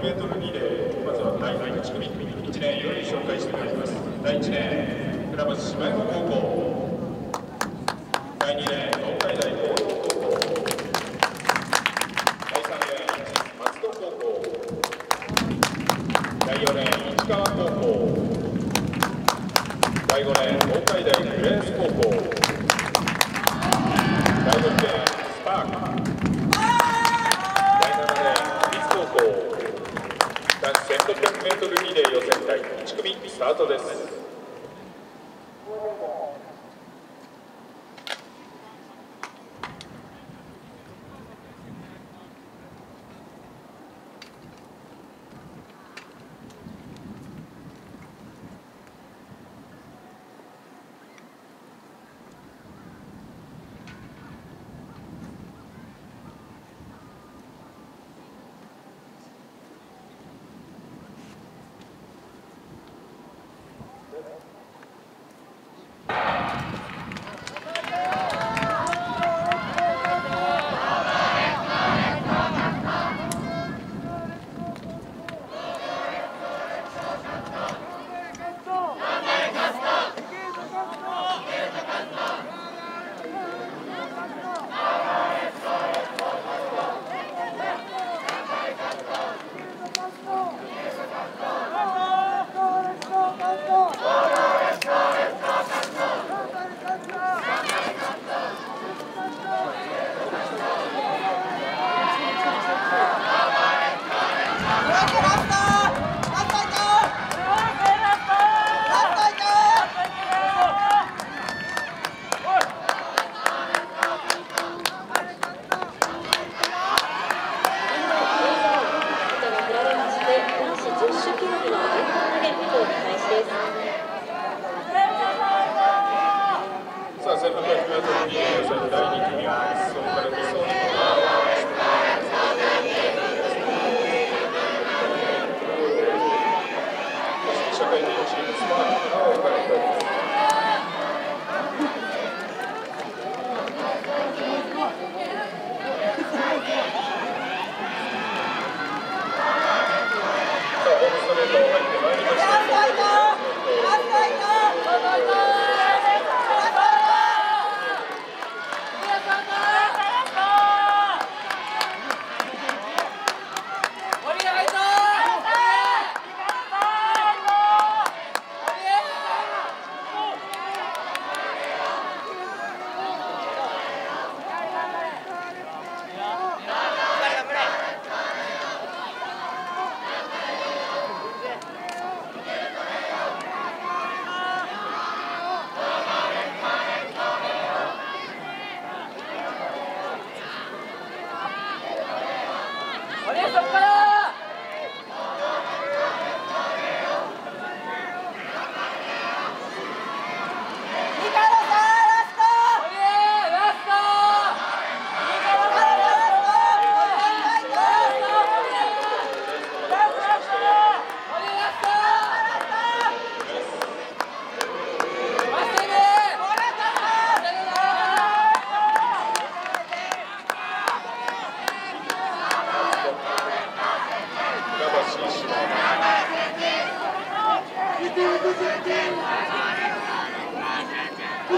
100m リレーまずは第1組1年より紹介してまいります。第1年倉橋芝山高校。スタートです。Yes, of course.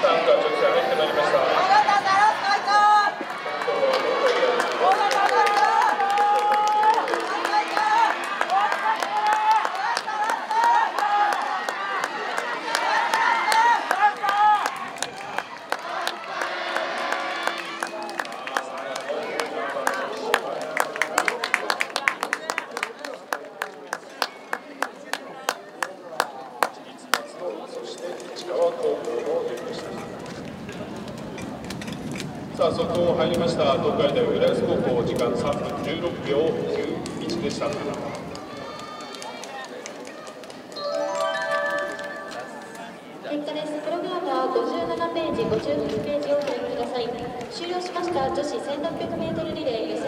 タンが直線入ってまいりましたそして市川高校の出でしたさあ速報入りました。東海大浦安高校時間3分16秒91でした。結果です。プログラムは57ページ58ページをご覧ください。終了しました。女子 1600m リレー